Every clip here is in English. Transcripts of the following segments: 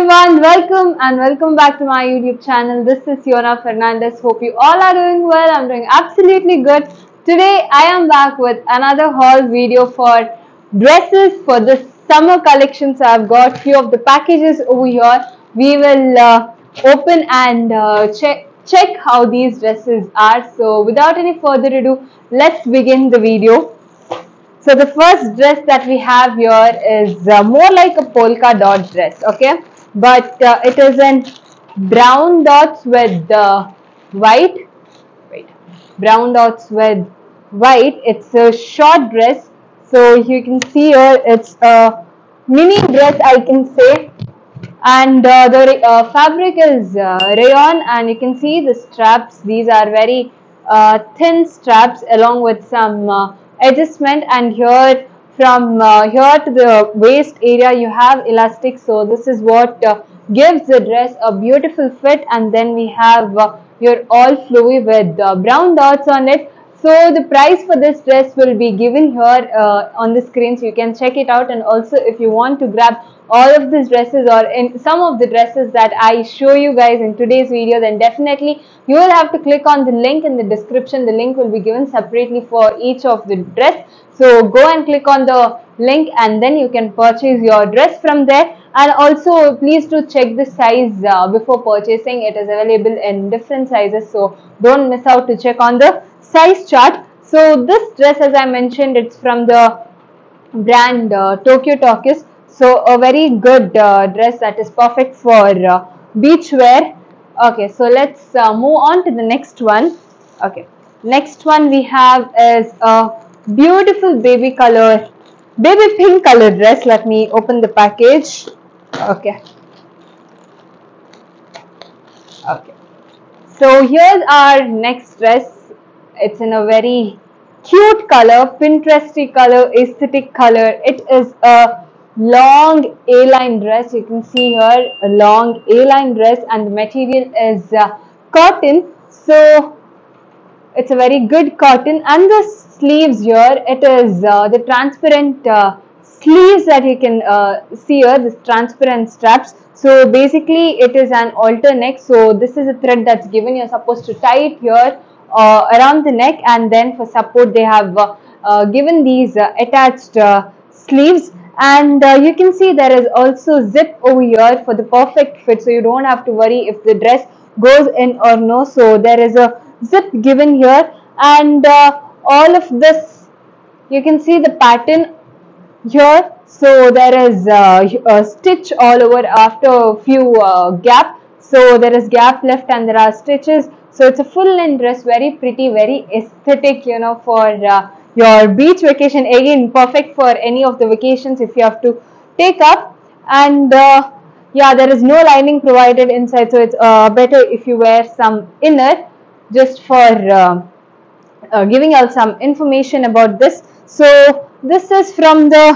everyone, welcome and welcome back to my YouTube channel. This is Ceyona Fernandes. Hope you all are doing well. I'm doing absolutely good. Today I am back with another haul video for dresses for the summer collection. So I've got few of the packages over here. We will uh, open and uh, check check how these dresses are. So without any further ado, let's begin the video. So the first dress that we have here is uh, more like a polka dot dress, okay? But uh, it is in brown dots with uh, white, wait, brown dots with white. It's a short dress. So you can see here it's a mini dress I can say. And uh, the uh, fabric is uh, rayon. And you can see the straps. These are very uh, thin straps along with some uh, adjustment. And here from uh, here to the waist area you have elastic. So this is what uh, gives the dress a beautiful fit. And then we have uh, your all flowy with uh, brown dots on it. So the price for this dress will be given here uh, on the screen. So you can check it out. And also if you want to grab all of these dresses or in some of the dresses that I show you guys in today's video then definitely you will have to click on the link in the description. The link will be given separately for each of the dress. So go and click on the link and then you can purchase your dress from there. And also please do check the size uh, before purchasing. It is available in different sizes so don't miss out to check on the size chart. So this dress as I mentioned it's from the brand uh, Tokyo Talkies so a very good uh, dress that is perfect for uh, beach wear. Okay so let's uh, move on to the next one. Okay next one we have is a beautiful baby color baby pink color dress. Let me open the package. Okay. Okay. So here's our next dress. It's in a very cute color pinteresty color aesthetic color. It is a long a-line dress. You can see here a long a-line dress and the material is uh, cotton. So it's a very good cotton. And the sleeves here it is uh, the transparent uh, sleeves that you can uh, see here this transparent straps. So basically it is an halter neck so this is a thread that's given. You're supposed to tie it here uh, around the neck. And then for support they have uh, given these attached sleeves and uh, you can see there is also zip over here for the perfect fit so you don't have to worry if the dress goes in or no. So there is a zip given here. And uh, all of this you can see the pattern here. So there is uh, a stitch all over after a few uh, gap. So there is gap left and there are stitches. So it's a full length dress very pretty very aesthetic you know for uh, your beach vacation again perfect for any of the vacations if you have to take up and uh, yeah there is no lining provided inside so it's uh, better if you wear some inner just for uh, uh giving out some information about this so this is from the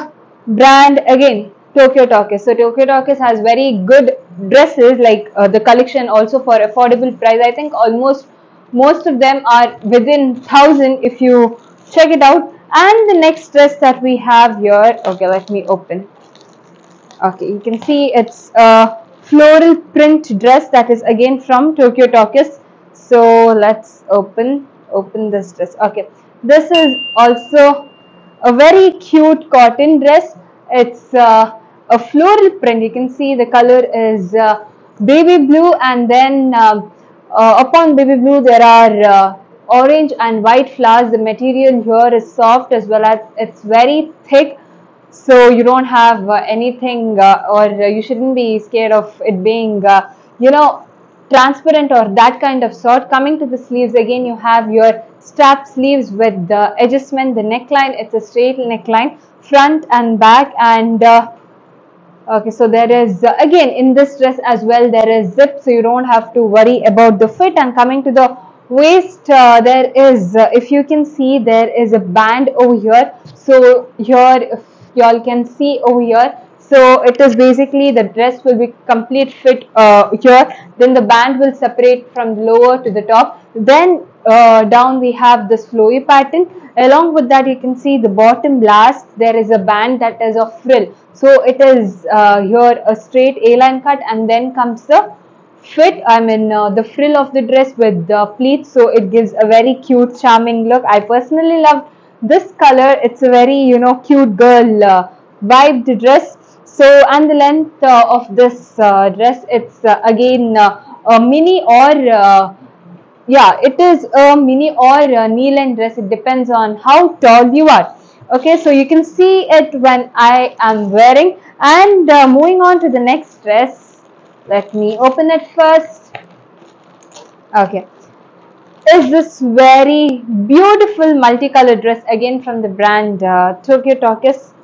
brand again Tokyo Talkies. So Tokyo Talkies has very good dresses like uh, the collection also for affordable price. I think almost most of them are within thousand if you check it out. And the next dress that we have here okay let me open. Okay you can see it's a floral print dress that is again from Tokyo Talkies. So let's open open this dress. Okay this is also a very cute cotton dress. It's uh, a floral print. You can see the color is uh, baby blue and then um, uh, upon baby blue there are uh, orange and white flowers. The material here is soft as well as it's very thick. So you don't have uh, anything uh, or uh, you shouldn't be scared of it being uh, you know transparent or that kind of sort. Coming to the sleeves again you have your strap sleeves with the adjustment the neckline. It's a straight neckline front and back. And uh, okay so there is uh, again in this dress as well there is zip so you don't have to worry about the fit. And coming to the waist uh, there is uh, if you can see there is a band over here. So here y'all can see over here so it is basically the dress will be complete fit uh, here. Then the band will separate from lower to the top. Then uh, down we have this flowy pattern. Along with that you can see the bottom last there is a band that is a frill. So it is uh, here a straight a-line cut and then comes the fit i mean uh, the frill of the dress with the pleats so it gives a very cute charming look. I personally love this color. It's a very you know cute girl uh, vibe dress. So and the length uh, of this uh, dress it's uh, again a mini or yeah it is a mini or a knee length dress. It depends on how tall you are. Okay so you can see it when i am wearing. And uh, moving on to the next dress let me open it first. Okay. Is this very beautiful multicolored dress again from the brand uh, Tokyo Talkies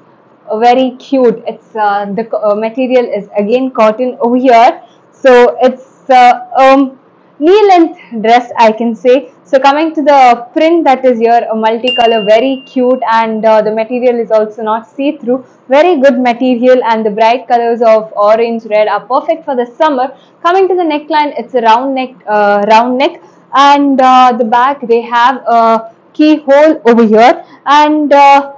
very cute. It's uh, the uh, material is again cotton over here. So it's uh, um knee length dress I can say. So coming to the print that is here a multicolor very cute and uh, the material is also not see-through very good material and the bright colors of orange red are perfect for the summer. Coming to the neckline it's a round neck uh, round neck and uh, the back they have a keyhole over here and uh,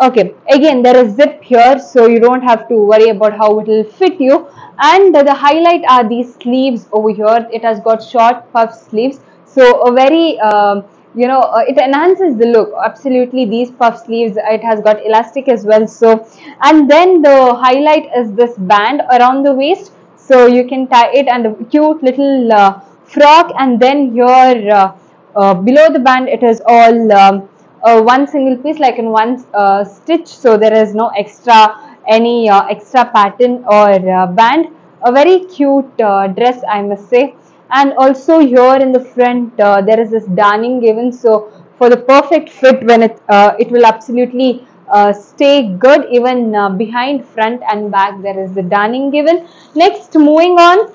okay again there is zip here so you don't have to worry about how it will fit you. And the highlight are these sleeves over here. It has got short puff sleeves. So a very um, you know uh, it enhances the look. Absolutely these puff sleeves it has got elastic as well so. And then the highlight is this band around the waist. So you can tie it and a cute little uh, frock. And then here uh, uh below the band it is all um, uh, one single piece like in one uh, stitch. So there is no extra any uh, extra pattern or uh, band. A very cute uh, dress I must say. And also here in the front uh, there is this darning given. So for the perfect fit when it it will absolutely stay good even behind front and back there is the darning given. Next moving on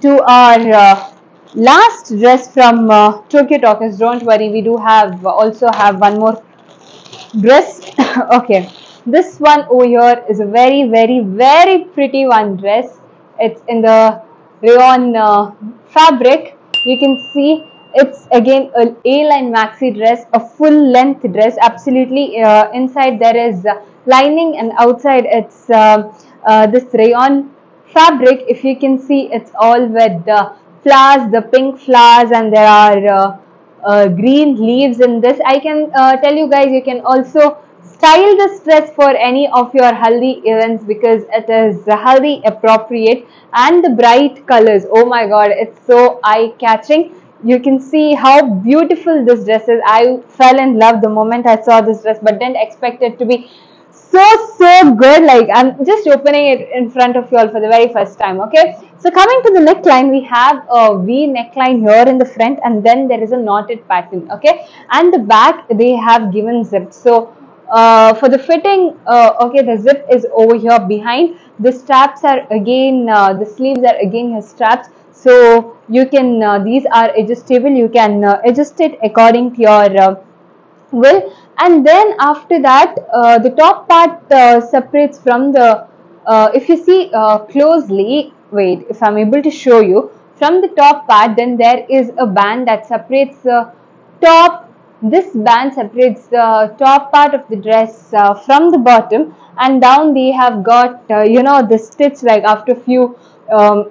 to our last dress from uh, Tokyo Talkies. Don't worry, we do have also have one more dress. okay, this one over here is a very, very, very pretty one dress. It's in the rayon uh, fabric. You can see it's again a A-line maxi dress, a full length dress. Absolutely, uh, inside there is lining and outside it's uh, uh, this rayon fabric. If you can see, it's all with the flowers, the pink flowers, and there are uh, uh, green leaves in this. I can uh, tell you guys, you can also style this dress for any of your haldi events because it is haldi appropriate and the bright colors. Oh my god, it's so eye catching. You can see how beautiful this dress is. I fell in love the moment I saw this dress but didn't expect it to be so so good. Like i'm just opening it in front of you all for the very first time okay? So coming to the neckline we have a v neckline here in the front and then there is a knotted pattern okay? And the back they have given zip. So uh, for the fitting uh, okay the zip is over here behind. The straps are again uh, the sleeves are again your straps. So you can uh, these are adjustable. You can uh, adjust it according to your uh, will and then after that uh, the top part uh, separates from the uh, if you see uh, closely wait if I'm able to show you from the top part then there is a band that separates the top this band separates the top part of the dress uh, from the bottom and down they have got uh, you know the stitch like after a few um,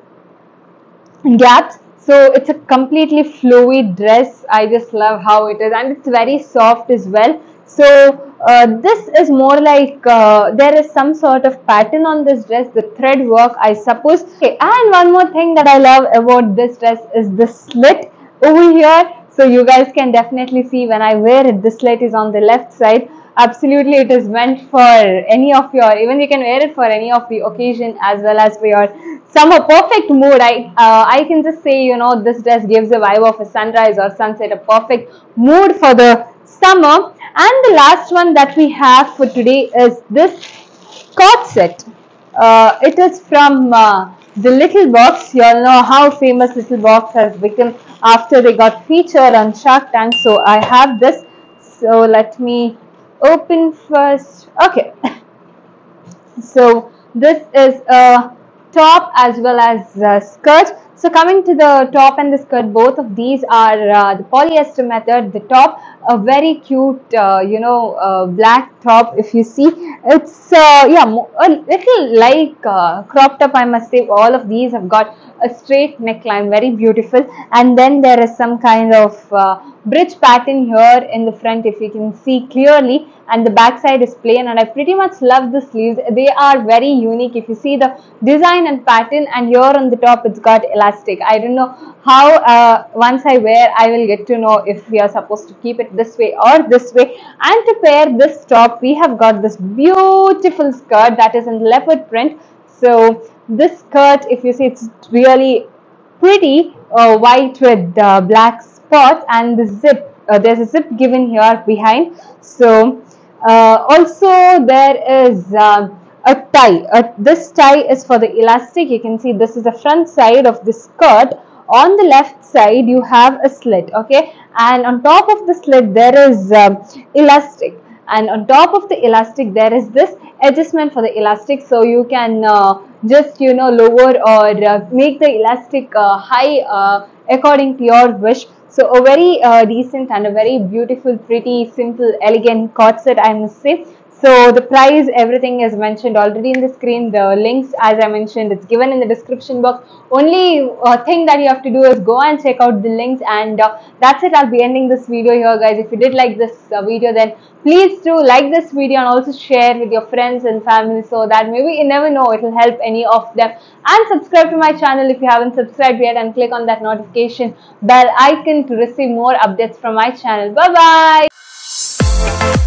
gaps. So it's a completely flowy dress. I just love how it is. And it's very soft as well so uh, this is more like uh, there is some sort of pattern on this dress, the thread work I suppose. Okay, and one more thing that I love about this dress is the slit over here. So you guys can definitely see when I wear it, the slit is on the left side. Absolutely, it is meant for any of your, even you can wear it for any of the occasion as well as for your summer perfect mood. I, uh, I can just say, you know, this dress gives a vibe of a sunrise or sunset, a perfect mood for the summer and the last one that we have for today is this cord set. Uh, it is from uh, the Little Box. You all know how famous Little Box has become after they got featured on Shark Tank. So I have this. So let me open first. Okay. so this is a top as well as a skirt. So coming to the top and the skirt, both of these are uh, the polyester method. The top, a very cute, uh, you know, uh, black top. If you see, it's uh, yeah, a little like uh, cropped up. I must say, all of these have got a straight neckline, very beautiful. And then there is some kind of uh, bridge pattern here in the front, if you can see clearly and the back side is plain and I pretty much love the sleeves. They are very unique. If you see the design and pattern and here on the top it's got elastic. I don't know how uh, once I wear I will get to know if we are supposed to keep it this way or this way. And to pair this top we have got this beautiful skirt that is in leopard print. So this skirt if you see it's really pretty uh, white with uh, black and the zip uh, there's a zip given here behind. So uh, also there is um, a tie. Uh, this tie is for the elastic. You can see this is the front side of the skirt. On the left side you have a slit okay? And on top of the slit there is um, elastic and on top of the elastic there is this adjustment for the elastic so you can uh, just you know lower or uh, make the elastic uh, high uh, according to your wish so a very uh, decent and a very beautiful, pretty, simple, elegant corset I must say. So the price, everything is mentioned already in the screen. The links, as I mentioned, it's given in the description box. Only uh, thing that you have to do is go and check out the links and uh, that's it. I'll be ending this video here guys. If you did like this uh, video then please do like this video and also share with your friends and family so that maybe you never know it will help any of them and subscribe to my channel if you haven't subscribed yet and click on that notification bell icon to receive more updates from my channel. Bye bye.